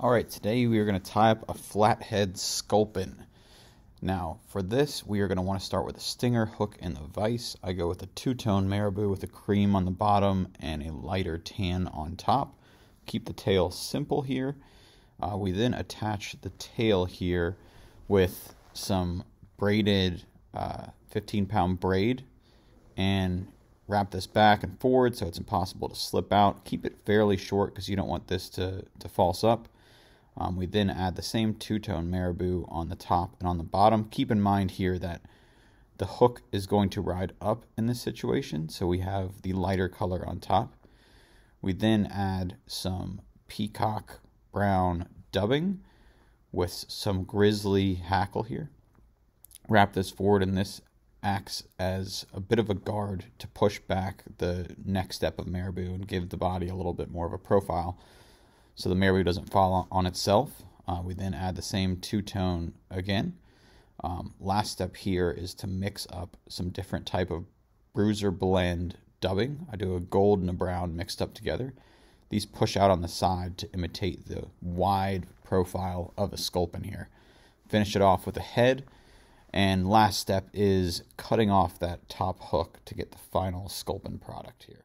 All right, today we are going to tie up a flathead sculpin. Now, for this, we are going to want to start with a stinger hook in the vise. I go with a two-tone marabou with a cream on the bottom and a lighter tan on top. Keep the tail simple here. Uh, we then attach the tail here with some braided 15-pound uh, braid and wrap this back and forward so it's impossible to slip out. Keep it fairly short because you don't want this to, to false up. Um, we then add the same two-tone marabou on the top and on the bottom. Keep in mind here that the hook is going to ride up in this situation, so we have the lighter color on top. We then add some peacock brown dubbing with some grizzly hackle here. Wrap this forward and this acts as a bit of a guard to push back the next step of marabou and give the body a little bit more of a profile so the marabou doesn't fall on itself. Uh, we then add the same two-tone again. Um, last step here is to mix up some different type of bruiser blend dubbing. I do a gold and a brown mixed up together. These push out on the side to imitate the wide profile of a sculpin here. Finish it off with a head. And last step is cutting off that top hook to get the final sculpin product here.